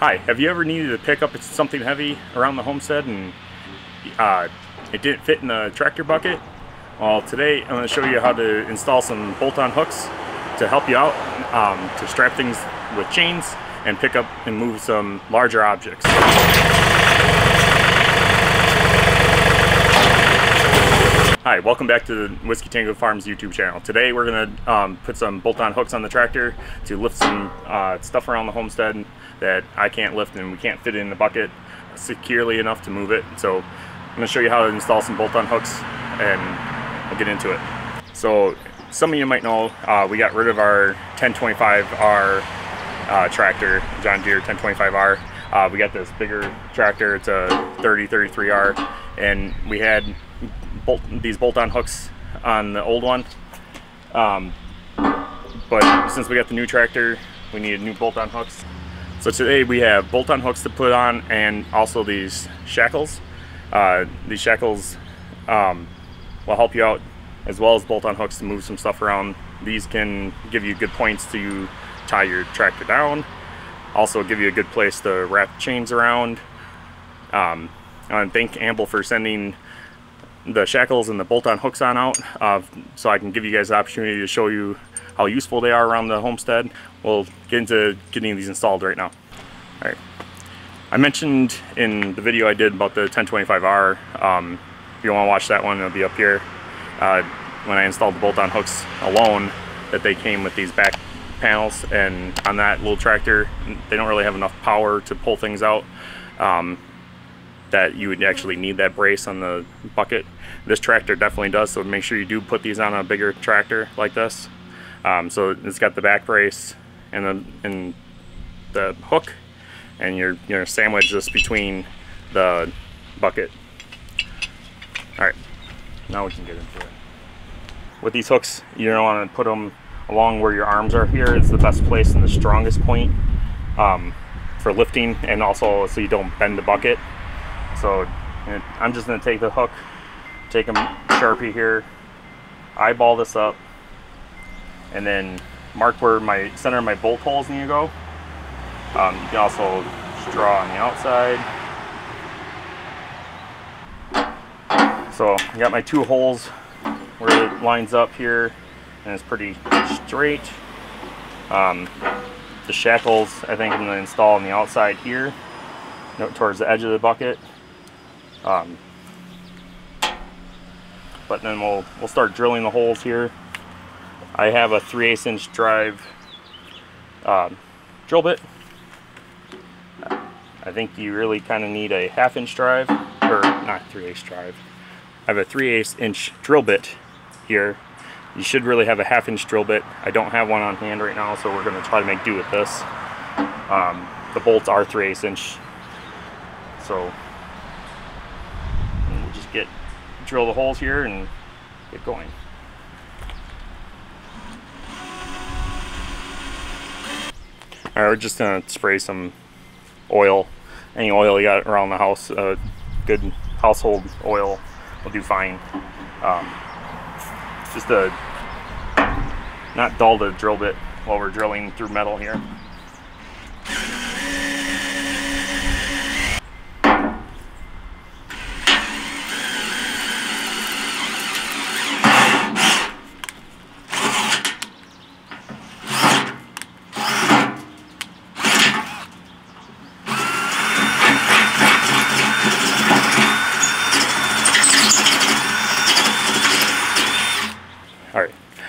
Hi, have you ever needed to pick up something heavy around the homestead and uh, it didn't fit in the tractor bucket? Well, today I'm going to show you how to install some bolt-on hooks to help you out um, to strap things with chains and pick up and move some larger objects. Hi, welcome back to the Whiskey Tango Farms YouTube channel. Today we're going to um, put some bolt-on hooks on the tractor to lift some uh, stuff around the homestead that I can't lift and we can't fit in the bucket securely enough to move it. So I'm going to show you how to install some bolt-on hooks and we'll get into it. So some of you might know uh, we got rid of our 1025R uh, tractor, John Deere 1025R. Uh, we got this bigger tractor, it's a 3033R, and we had bolt, these bolt-on hooks on the old one. Um, but since we got the new tractor, we needed new bolt-on hooks. So today we have bolt-on hooks to put on and also these shackles. Uh, these shackles um, will help you out as well as bolt-on hooks to move some stuff around. These can give you good points to tie your tractor down. Also give you a good place to wrap chains around. Um, and thank Ambull for sending the shackles and the bolt-on hooks on out uh, so I can give you guys the opportunity to show you how useful they are around the homestead. We'll get into getting these installed right now. All right. I mentioned in the video I did about the 1025R, um, if you want to watch that one, it'll be up here. Uh, when I installed the bolt-on hooks alone, that they came with these back panels and on that little tractor, they don't really have enough power to pull things out. Um, that you would actually need that brace on the bucket. This tractor definitely does, so make sure you do put these on a bigger tractor like this. Um, so it's got the back brace and the, and the hook, and you're, you're sandwich this between the bucket. All right, now we can get into it. With these hooks, you don't want to put them along where your arms are here. It's the best place and the strongest point um, for lifting and also so you don't bend the bucket. So I'm just going to take the hook, take a Sharpie here, eyeball this up, and then mark where my center of my bolt holes need to go. Um, you can also draw on the outside. So I got my two holes where it lines up here and it's pretty straight. Um, the shackles I think I'm going to install on the outside here towards the edge of the bucket. Um, but then we'll we'll start drilling the holes here. I have a 3 8 inch drive um, drill bit. I think you really kind of need a half inch drive, or not 3 8 drive. I have a 3 8 inch drill bit here. You should really have a half inch drill bit. I don't have one on hand right now, so we're going to try to make do with this. Um, the bolts are 3 8 inch, so we'll just get drill the holes here and get going. We're just to spray some oil. Any oil you got around the house, uh, good household oil will do fine. Um, just a not dull the drill bit while we're drilling through metal here.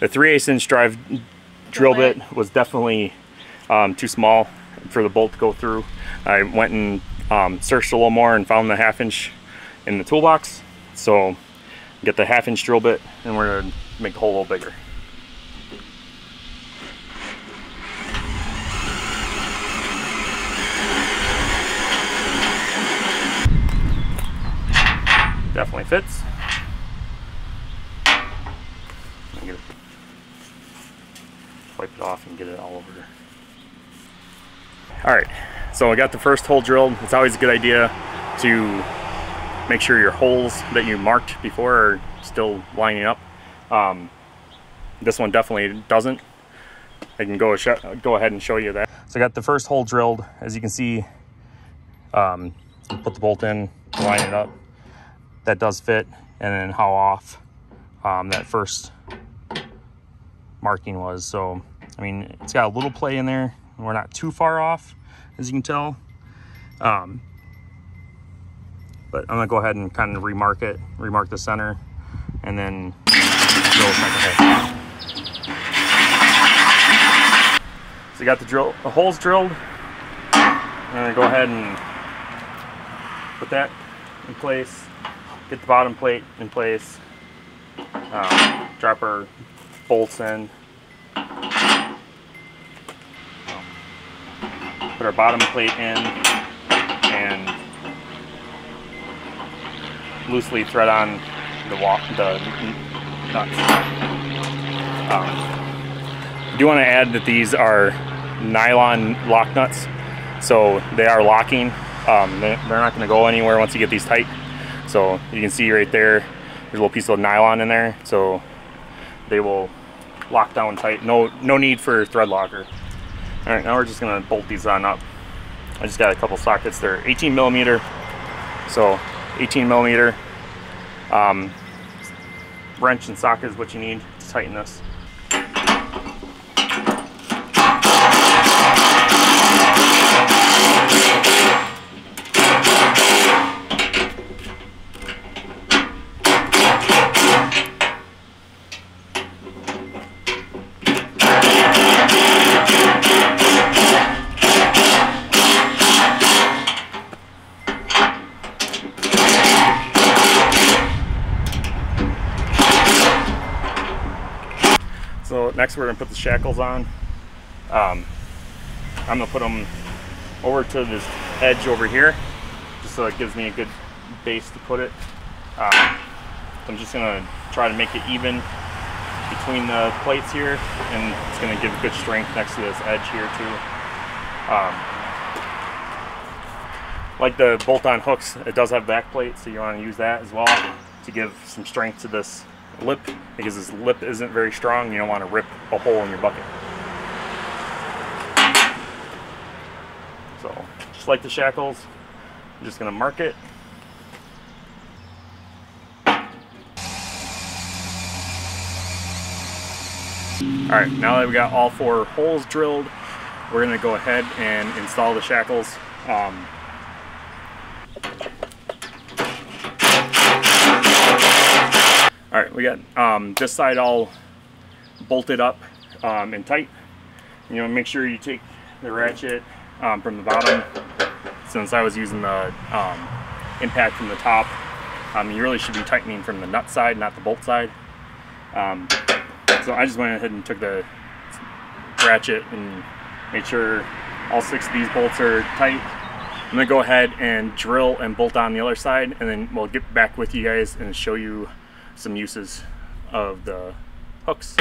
The 3 8 inch drive drill bit was definitely um, too small for the bolt to go through. I went and um, searched a little more and found the half inch in the toolbox. So get the half inch drill bit and we're gonna make the hole a little bigger. Definitely fits. wipe it off and get it all over. All right, so I got the first hole drilled. It's always a good idea to make sure your holes that you marked before are still lining up. Um, this one definitely doesn't. I can go go ahead and show you that. So I got the first hole drilled. As you can see, um, put the bolt in, line it up. That does fit. And then how off um, that first marking was. So, I mean, it's got a little play in there. We're not too far off, as you can tell. Um, but I'm gonna go ahead and kind of remark it, remark the center, and then drill second hole. So got the drill, the holes drilled. I'm gonna go ahead and put that in place, get the bottom plate in place, um, drop our bolts in, put our bottom plate in, and loosely thread on the walk the nuts. Um, do want to add that these are nylon lock nuts, so they are locking. Um, they, are not going to go anywhere once you get these tight. So you can see right there, there's a little piece of nylon in there, so they will lock down tight. No, no need for thread locker. All right, now we're just gonna bolt these on up. I just got a couple sockets. They're 18 millimeter, so 18 millimeter um, wrench and socket is what you need to tighten this. Next we're gonna put the shackles on. Um, I'm gonna put them over to this edge over here, just so it gives me a good base to put it. Um, I'm just gonna try to make it even between the plates here, and it's gonna give good strength next to this edge here too. Um, like the bolt-on hooks, it does have back plates, so you want to use that as well to give some strength to this lip because this lip isn't very strong. You don't want to rip a hole in your bucket. So just like the shackles, I'm just going to mark it. All right, now that we've got all four holes drilled, we're gonna go ahead and install the shackles. Um, right, we got um, this side all bolted up um, and tight. You know, make sure you take the ratchet um, from the bottom. Since I was using the um, impact from the top, um, you really should be tightening from the nut side, not the bolt side. Um, so I just went ahead and took the ratchet and made sure all six of these bolts are tight. I'm gonna go ahead and drill and bolt on the other side and then we'll get back with you guys and show you some uses of the hooks.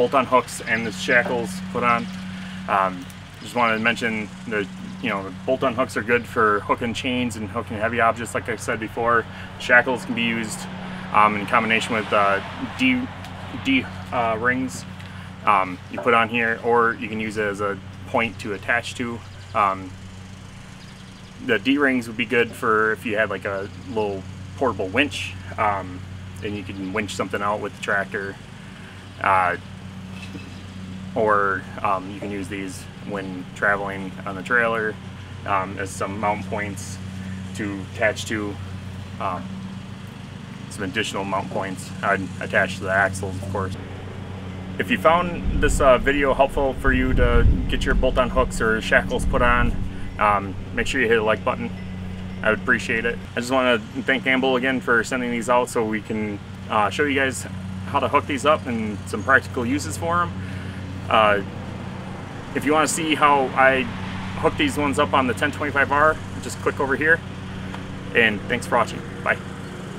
Bolt-on hooks and the shackles put on. Um, just wanted to mention the you know bolt-on hooks are good for hooking chains and hooking heavy objects. Like I said before, shackles can be used um, in combination with uh, D D uh, rings um, you put on here, or you can use it as a point to attach to. Um, the D rings would be good for if you had like a little portable winch, um, and you can winch something out with the tractor. Uh, or um, you can use these when traveling on the trailer um, as some mount points to attach to um, some additional mount points I'd attach to the axles of course. If you found this uh, video helpful for you to get your bolt-on hooks or shackles put on, um, make sure you hit the like button. I would appreciate it. I just want to thank Ambull again for sending these out so we can uh, show you guys how to hook these up and some practical uses for them. Uh, if you want to see how I hook these ones up on the 1025R, just click over here. And thanks for watching. Bye.